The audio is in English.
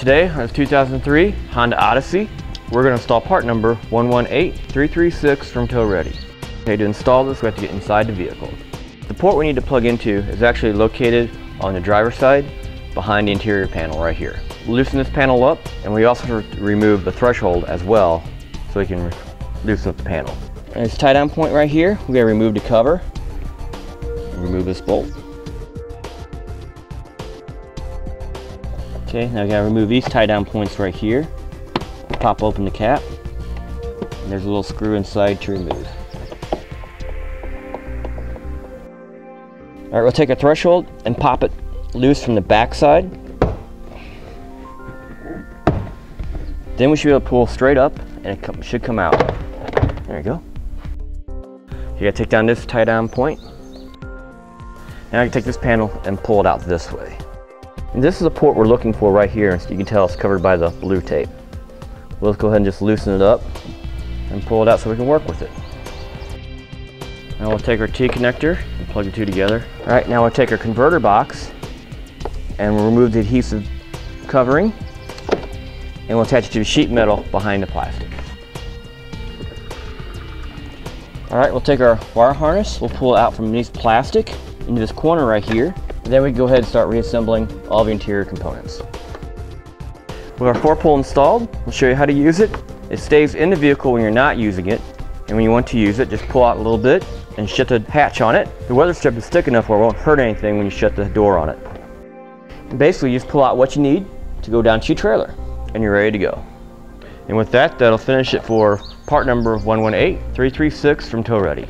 Today on this 2003 Honda Odyssey, we're going to install part number 118336 from Tow Ready. Okay, to install this we have to get inside the vehicle. The port we need to plug into is actually located on the driver's side behind the interior panel right here. Loosen this panel up and we also remove the threshold as well so we can loosen up the panel. And this tie down point right here, we gotta remove the cover, remove this bolt. Okay, now we gotta remove these tie down points right here. Pop open the cap. And there's a little screw inside to remove. All right, we'll take a threshold and pop it loose from the back side. Then we should be able to pull straight up and it should come out. There you go. You gotta take down this tie down point. Now I can take this panel and pull it out this way. And this is the port we're looking for right here. So you can tell it's covered by the blue tape. We'll go ahead and just loosen it up and pull it out so we can work with it. Now we'll take our T-connector and plug the two together. All right, now we'll take our converter box and we'll remove the adhesive covering and we'll attach it to the sheet metal behind the plastic. All right, we'll take our wire harness, we'll pull it out from beneath plastic into this corner right here. Then we go ahead and start reassembling all the interior components. With our four pole installed, we'll show you how to use it. It stays in the vehicle when you're not using it. And when you want to use it, just pull out a little bit and shut the hatch on it. The weather strip is thick enough where it won't hurt anything when you shut the door on it. Basically, you just pull out what you need to go down to your trailer and you're ready to go. And with that, that'll finish it for part number 118336 from Tow Ready.